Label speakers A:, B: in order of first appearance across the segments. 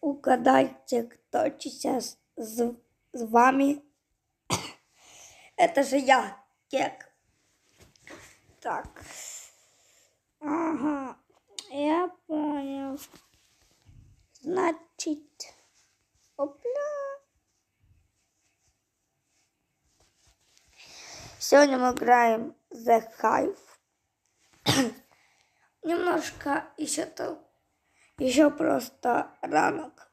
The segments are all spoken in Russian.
A: угадайте, кто сейчас с, с вами. Это же я, Кек. Так. Ага, я понял. Значит, опля. Сегодня мы играем The Hive. Немножко еще то, еще просто ранок.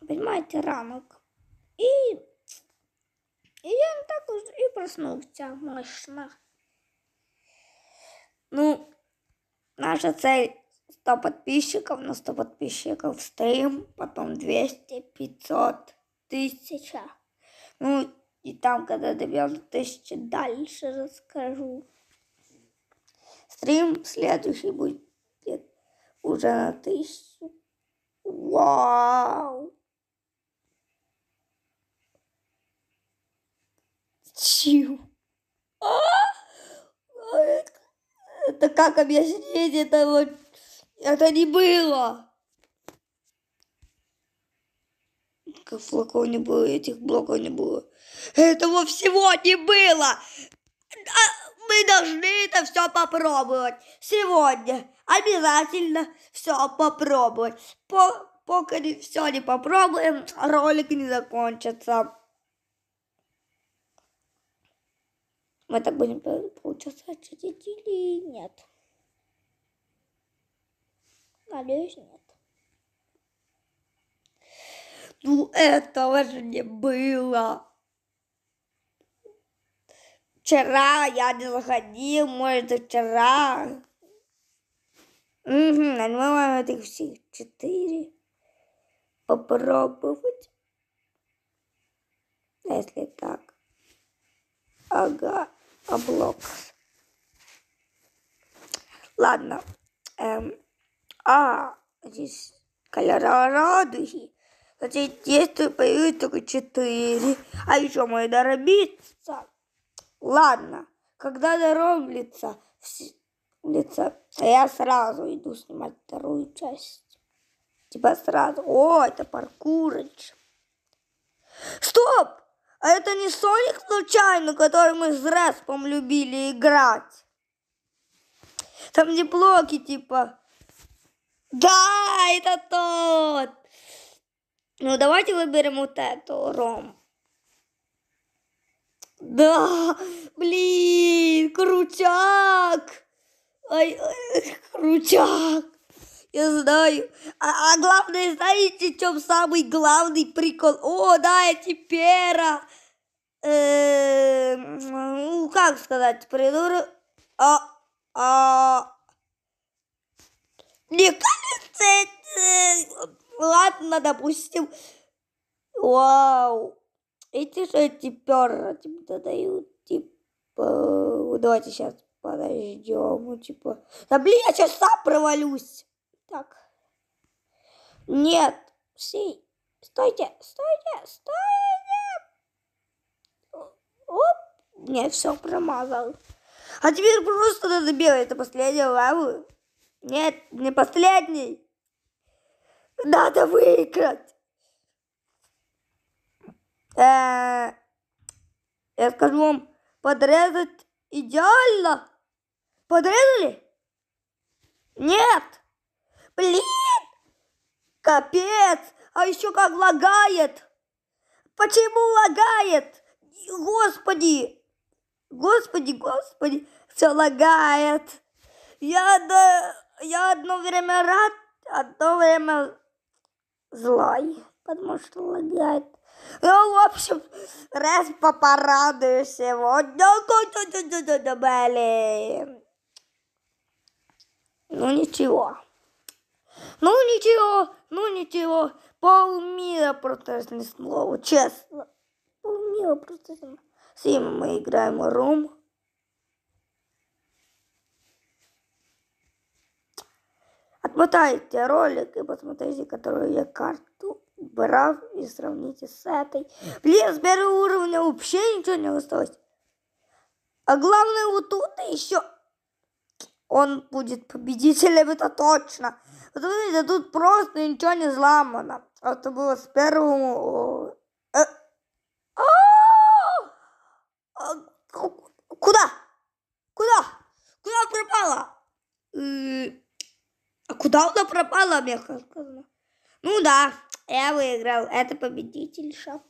A: Понимаете, ранок. И, и я так уж и проснулся мощно. Ну, наша цель 100 подписчиков, на 100 подписчиков стрим, потом 200, 500, 1000. Ну, и там, когда добьем тысячи, дальше расскажу. Стрим следующий будет уже тысячу. Вау! Чью? А? Это как объяснить? Это вот... Это не было. Как флаков не было, этих блоков не было. Этого всего не было. Мы должны это все попробовать. Сегодня обязательно все попробовать. По, пока все не попробуем, ролик не закончится. Мы так будем получаться читать или нет? Надеюсь, нет. Ну, этого же не было. Вчера я не заходил, может, вчера. Угу, надо этих всех четыре попробовать. Если так. Ага, облок. Ладно. Эм, а, здесь колора радуги. Значит, действие появилось только четыре. А еще мои дробиться. Ладно, когда дороблится, лица, я сразу иду снимать вторую часть. Типа сразу. О, это паркурыч. Стоп! А это не Соник случайно, который мы с Респом любили играть? Там где блоки, типа. Да, это тот. Ну, давайте выберем вот эту, Ром. Да, блин, крутяк. Ай крутяк. Я знаю. А, а главное, знаете, в чем самый главный прикол? О, да, эти пера. Э, ну, как сказать, придурок. А, а... Мне кажется, это... Ладно, допустим. Вау. Эти же эти перра типа дают, типа, давайте сейчас подождем, ну, типа, да блин, я сейчас сам провалюсь. Так, нет, все, стойте, стойте, стойте. Оп, нет, все промазал. А теперь просто надо бегать, это последний лаву. Нет, не последний. Надо выиграть. Э, я скажу вам, подрезать идеально. Подрезали? Нет. Блин, капец. А еще как лагает. Почему лагает? Господи. Господи, господи. Все лагает. Я, да, я одно время рад, одно время злой, потому что лагает. Ну, в общем, раз попорадую сегодня. Блин. Ну, ничего. Ну, ничего, ну, ничего. Полмира просто снесло, честно. Полмира просто снесло. Сегодня мы играем рум. Отмотайте ролик и посмотрите, которую я карту брал и сравните с этой. Блин, с первого уровня вообще ничего не осталось. А главное, вот тут еще он будет победителем, это точно. Вот видите, тут просто ничего не взломано. Это было с первого... Э, а! А, куда? Куда? Куда пропала? Э, а куда она пропала, мягко сказано? Ну да, я выиграл. Это победительша.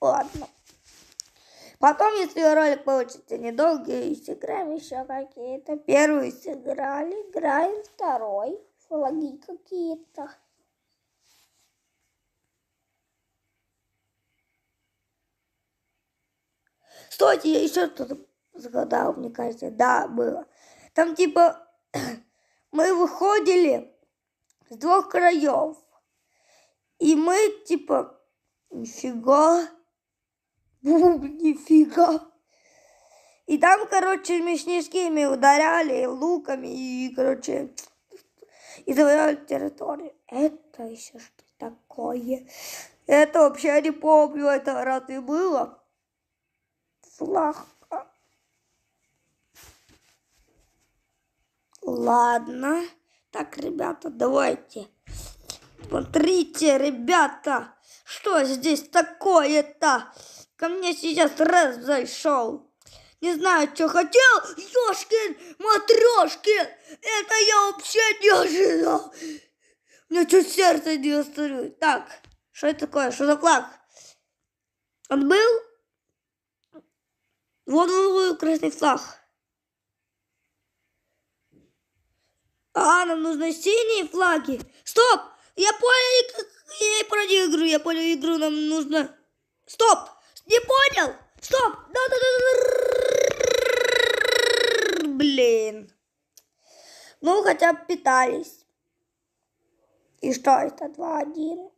A: Ладно. Потом, если ролик получится недолгий, сыграем еще какие-то. Первый сыграли, играем второй. Флаги какие-то. Стойте, я еще что-то загадал, мне кажется. Да, было. Там типа мы выходили с двух краев. И мы типа нифига нифига. И там, короче, мясничками ударяли, луками, и, короче, и завоевали территорию. Это еще что такое? Это вообще я не помню, это разве было? Флаг. Ладно. Так, ребята, давайте. Смотрите, ребята, что здесь такое-то? Ко мне сейчас раз зашел. Не знаю, что хотел. Ёшкин, матрешкин. Это я вообще не ожидал. Мне чуть сердце не остановилось. Так, что это такое? Что за флаг? Он был? Вот он, красный флаг. А, нам нужны синие флаги. Стоп! Я понял, я понял игру, я понял игру, нам нужно... Стоп! Не понял? Стоп! Да, да, да, да. Блин. Ну, хотя бы питались. И что это? Два, один.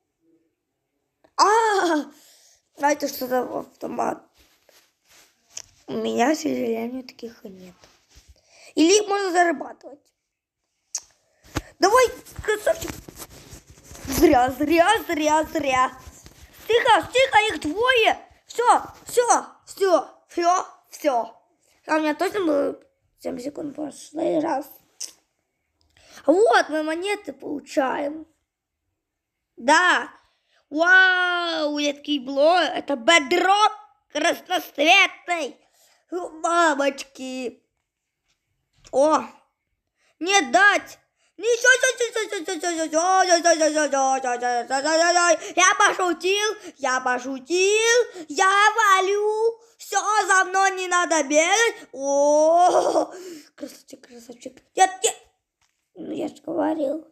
A: А, знаете, что-то в автомат. У меня, к сожалению, таких и нет. Или их можно зарабатывать. Давай, красавчик. Зря, зря, зря, зря. Тихо, тихо, их двое. Все, все, все, все, все. А у меня точно было 7 секунд прошлый раз. Вот мы монеты получаем. Да. Вау, редкий блок. Это бедрок красноцветный. Мамочки. О, не дать. Я пошутил, я пошутил, я валю. Все, за мной не надо бегать. О, красавчик, красавчик. Нет, нет. Ну, я же говорил.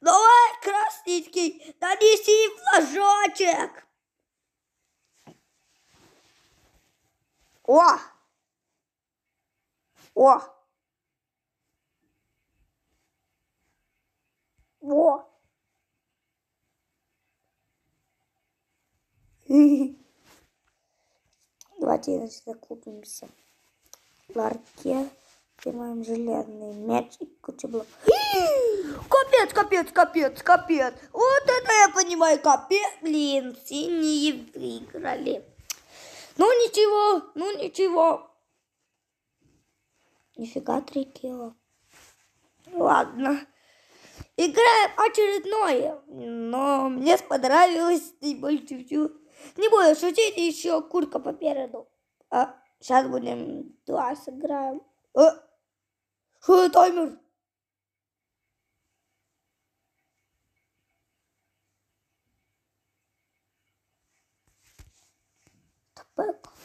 A: Давай, красненький, донеси флажочек. О! О! Во. Давайте значит, закупимся. В ларьке. Снимаем железный мяч и куча блок. Капец, капец, капец, капец. Вот это я понимаю, капец. Блин, синие выиграли. Ну ничего, ну ничего. Нифига три кило. Ладно. Играем очередное, но мне понравилось не больше всего. Не буду шутить, еще курка попереду. А, сейчас будем два сыграем. А, что таймер? Так.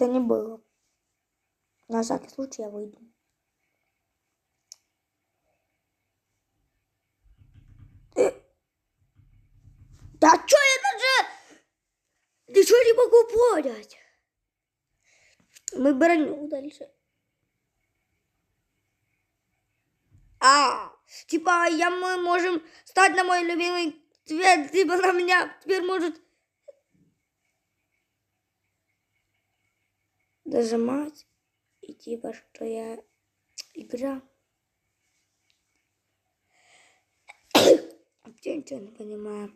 A: Это не было. На всякий случай я выйду. Да что я даже... Ничего не могу понять. Мы броню дальше. А, типа, я, мы можем стать на мой любимый цвет, типа на меня теперь может дожимать. и типа, что я игра. Вообще ничего не понимаю.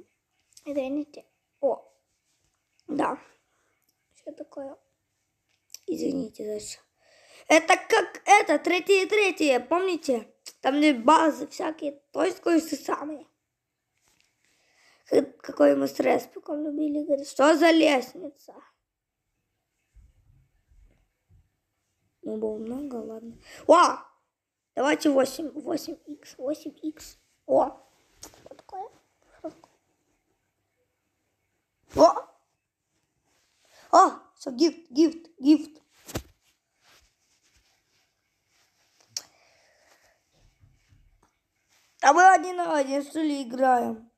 A: Извините. О, да. Что такое? Извините все. Это как это, третье третье, помните? Там не базы всякие, то есть кое-что самое. Какой мы стресс пока любили. Говорит, что за лестница? Ну, было много, ладно. О! Давайте 8, 8х, 8х. О! Что такое? Что такое? О! О! Все, гифт, гифт, гифт. А мы один на один, что ли, играем?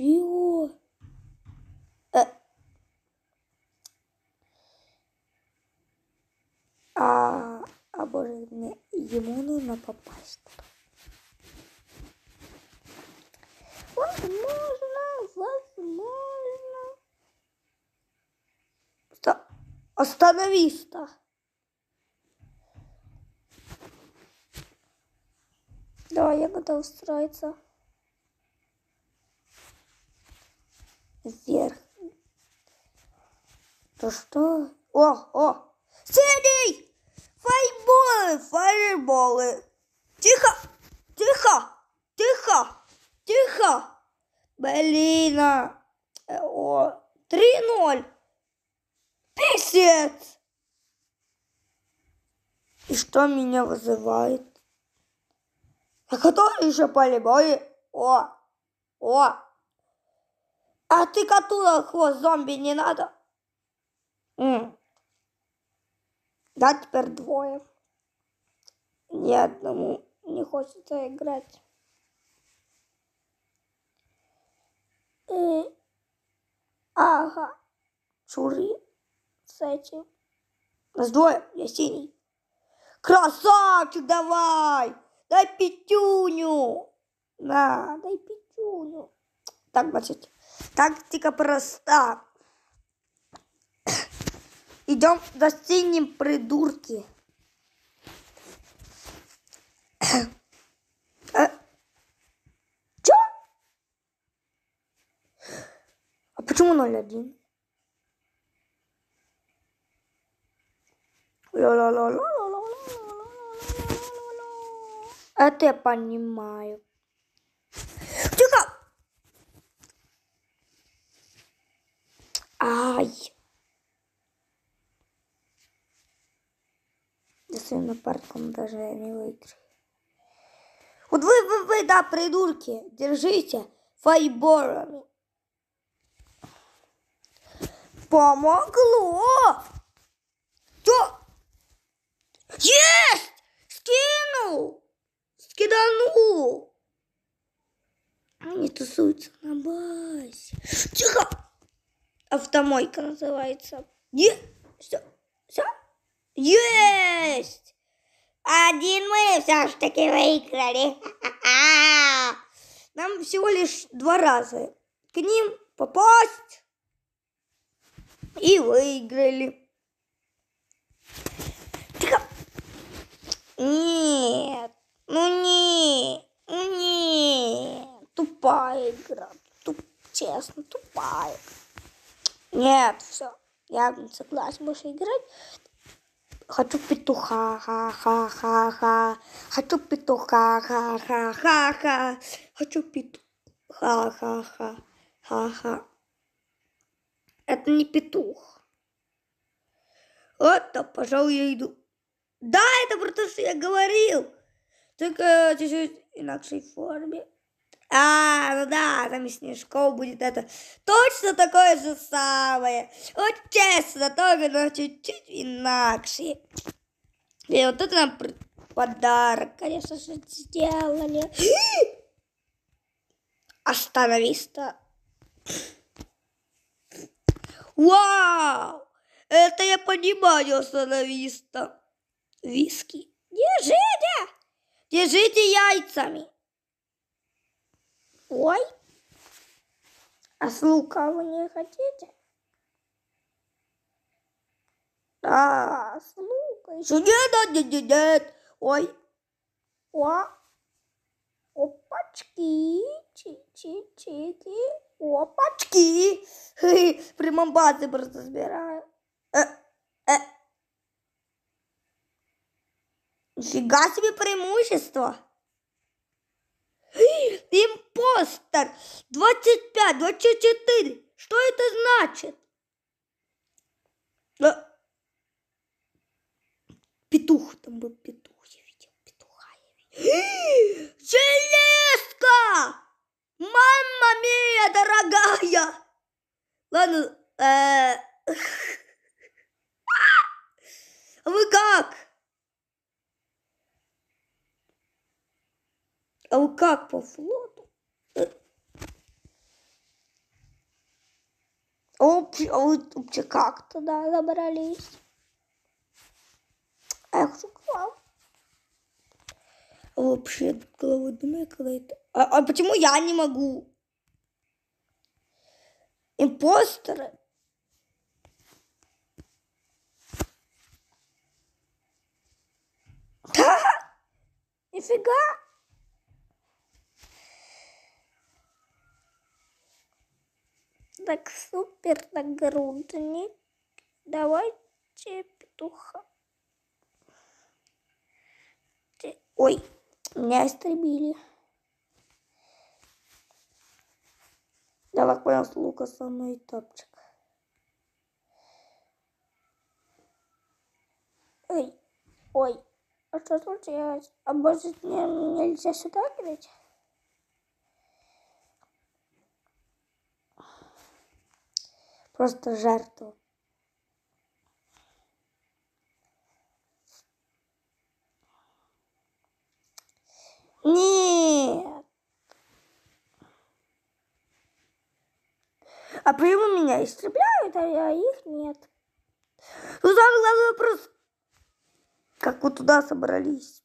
A: Чего? Э. А, а боже, мне ему нужно попасть. Возможно, возможно. Стоп. Остановись-то. Давай, я готов строиться. Вверх. То что? О, о! Синий! Файболы, фаерболы. Тихо, тихо, тихо, тихо. Блин, а. о, 3-0. Писец! И что меня вызывает? А который еще поле бои? О! О! А ты коту хвост зомби не надо? М. Да, теперь двое. Ни одному не хочется играть. И... Ага. Чури с этим. Нас двое, я синий. Красавчик, давай! Дай пятюню! На, дай пятюню. Так, значит, тактика проста. Идем синим придурки. А, чё? А почему 0-1? Это я понимаю. Тихо! Ай! Я своим напарником даже не выиграю. Вот вы, вы, вы, да, придурки, держите файборами. Помогло! Что? Есть! Скинул! Скиданул! Они тусуются на базе. Тихо! Автомойка называется. Е... Все. Все. Есть! Один мы все ж таки выиграли. Нам всего лишь два раза к ним попасть и выиграли. Тихо. Нет. Ну не. Ну не. Тупая игра. Туп, честно, тупая. Нет, все. Я не согласен больше играть. Хочу петуха, ха-ха-ха-ха. Хочу петуха, ха-ха-ха-ха. Хочу петуха, ха-ха, ха-ха. Это не петух. Вот, то, пожалуй, я иду. Да, это про то, что я говорил. Только чуть-чуть инакшей форме. А, ну да, там и Снежков будет это. Точно такое же самое. Вот честно, только но чуть-чуть инакше. И вот это нам подарок, конечно же, сделали. Остановись-то. Вау! Это я понимаю, остановись-то. Виски. Держите! Держите яйцами. Ой. А с лука вы не хотите? Да, с лука. Еще нет, нет, нет. Ой. О. Опачки. Чи-чи-чики. Опачки. Прямо бази просто збираю. Э, э. Нифига себе преимущество. Импостер. 25, 24. Что это значит? Э. Петух, там был петух, я видел петуха. Я видел. Железка! Мама мия, дорогая! Ладно, э... А вы как? А вы как по флоту? Оп, а вы вообще как туда забрались? А вам. А вообще, головой думаю, когда это... А, а почему я не могу? Импостеры? Нифига. Так супер нагрудник. Давайте петуха. Ой, меня истребили. Давай понял, с лука самый топчик. Ой, ой. А что случилось? А может мне нельзя сюда кидать? Просто жертву. Нет. А почему меня истребляют, а их нет? Ну, самый главный вопрос, как вы туда собрались?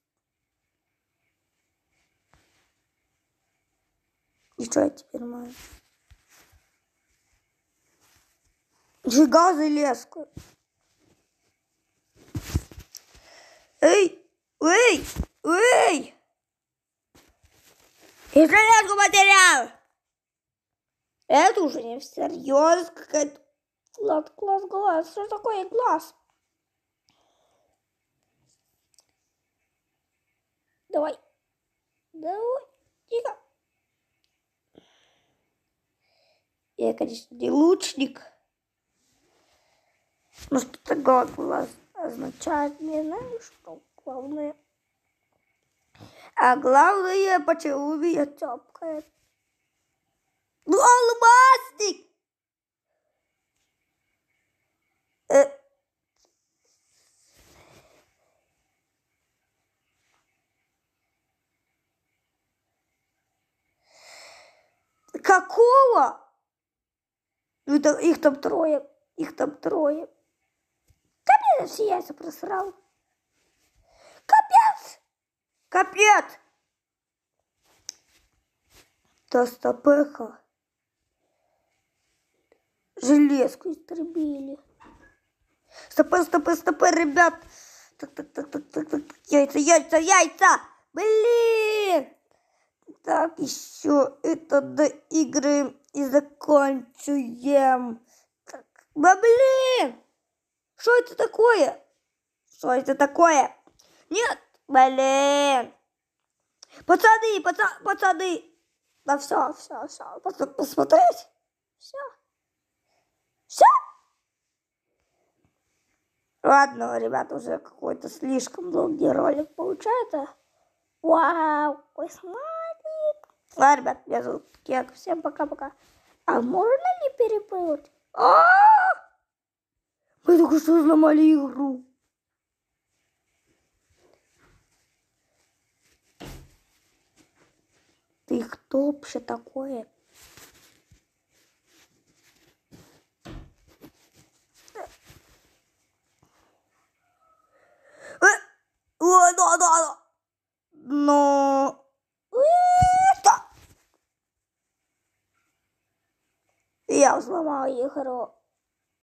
A: И что я теперь маю? Жига железка. Эй, эй, эй! И железку потерял! Это уже не всерьез какая-то. Глаз, глаз, глаз. Что такое глаз? Давай. Давай. Тихо. Я, конечно, не лучник. Но что такое глаз означает, не знаю, что главное. А главное, почему меня тёпкает. Ну, алмазник! Э, Какого? Ну, это, их там трое. Их там трое. Капец, все яйца просрал. Капец! Капец! Тостопеха. Железку истребили. Стопы, стопы, стопы, ребят. Так, так, так, так, так, так. Яйца, яйца, яйца. Блин. Так, еще это доиграем и закончим. Так, блин! Что это такое? Что это такое? Нет, блин! Пацаны, паца, пацаны! Да все, все, все. Посмотреть? Все. Все? Ладно, ребята, уже какой-то слишком долгий ролик получается. Вау, какой смайлик. Ладно, ребят, меня зовут Кек. Всем пока-пока. А можно ли переплыть? А! Мы только что взломали игру. Ты кто вообще такое? Э, э, Но... Э, Я взломал игру.